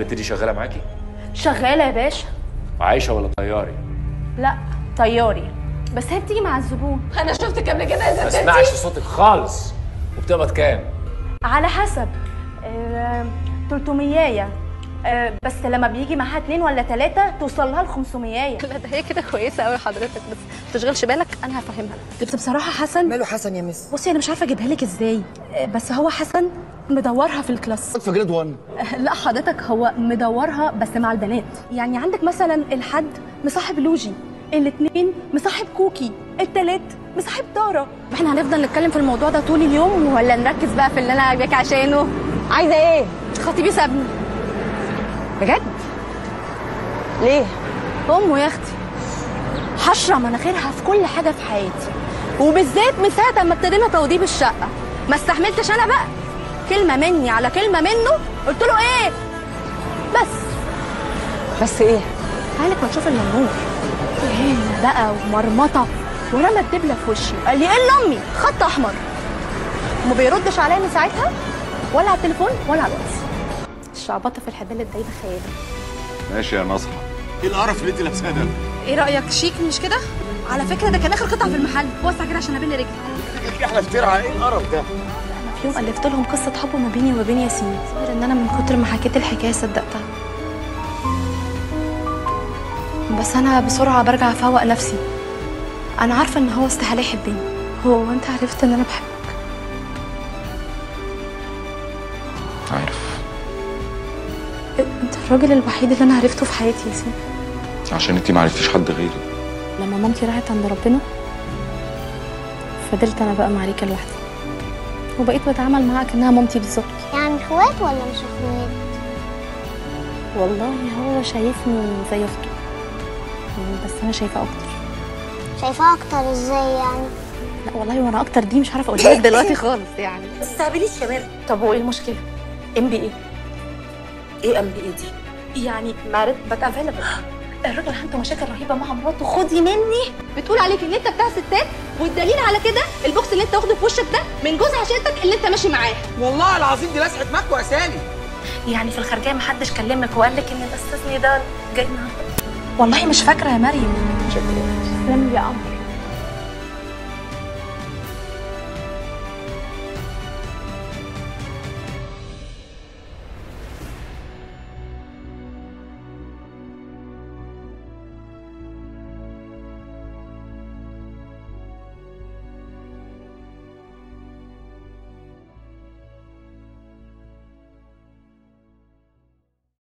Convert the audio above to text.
البنت دي شغالة معاكي؟ شغالة يا باشا. عايشة ولا طياري؟ لا طياري. بس هي بتيجي مع الزبون. أنا شفتك قبل كده يا ما اسمعش صوتك خالص. وبتقبض كام؟ على حسب. آه 300 آه بس لما بيجي معاها اتنين ولا تلاتة توصل لها ل 500 لا ده هي كده كويسة قوي حضرتك بس ما تشغلش بالك أنا هفهمها. بس بصراحة حسن ماله حسن يا مس بصي أنا مش عارفة أجيبها لك إزاي آه، بس هو حسن مدورها في ال class. في grade 1 آه، لا حضرتك هو مدورها بس مع البنات. يعني عندك مثلا الحد مصاحب لوجي الاثنين مصاحب كوكي التلات مصاحب تارا إحنا هنفضل نتكلم في الموضوع ده طول اليوم ولا نركز بقى في اللي أنا جايباك عشانه؟ عايزة إيه؟ خطيبي سابني. بجد؟ ليه؟ أمه يا أختي. حشرة مناخيرها في كل حاجة في حياتي. وبالذات من ساعة ما ابتدينا توضيب الشقة. ما استحملتش أنا بقى. كلمة مني على كلمة منه. قلت له إيه؟ بس. بس إيه؟ عينك ما تشوف الا النور بقى ومرمطة. ورمى الدبله في وشي. قال لي إيه أمي؟ خط أحمر. وما بيردش عليا من ساعتها؟ ولا على التليفون ولا على الواتس. الشعبطة في الحبال الدايبه خياله ماشي يا نصحى إيه القرف اللي انت لابساه ده؟ إيه رأيك شيك مش كده؟ على فكرة ده كان آخر قطعة في المحل. وسع كده عشان ابين رجلي. في أحلى ترعه إيه القرف ده؟ في يوم ألفت لهم قصة حب ما بيني وما بين ياسين غير إن أنا من كتر ما حكيت الحكاية صدقتها. بس أنا بسرعة برجع أفوق نفسي. أنا عارفة إن هو استحالة يحبني. هو انت عرفت إن أنا بحبك. عارف. الراجل الوحيد اللي أنا عرفته في حياتي يا ياسين عشان أنتي ما عرفتيش حد غيري. لما مامتي راحت عند ربنا فضلت أنا بقى مع ريكا لوحدي. وبقيت بتعامل معاها كأنها مامتي بالظبط. يعني إخوات ولا مش إخوات؟ والله هو شايفني زي أخته. بس أنا شايفاه أكتر. شايفاه أكتر إزاي يعني؟ لا والله وأنا أكتر دي مش عارفة أقولها لك دلوقتي خالص يعني. يا ميرا طب وايه المشكلة؟ MBA إيه MBA إيه دي؟ يعني married but available الراجل عنده مشاكل رهيبة مع مراته خدي مني. بتقول عليك إن أنت بتاع ستات والدليل على كده البوكس اللي أنت واخده في وشك ده من جوز عشيقتك اللي أنت ماشي معاه. والله العظيم دي لسعه مكوى يا سالي يعني في الخارجية ما حدش كلمك وقال لك إن الأستاذ نضال جاي النهارده؟ والله مش فاكرة يا مريم. تسلم يا قمر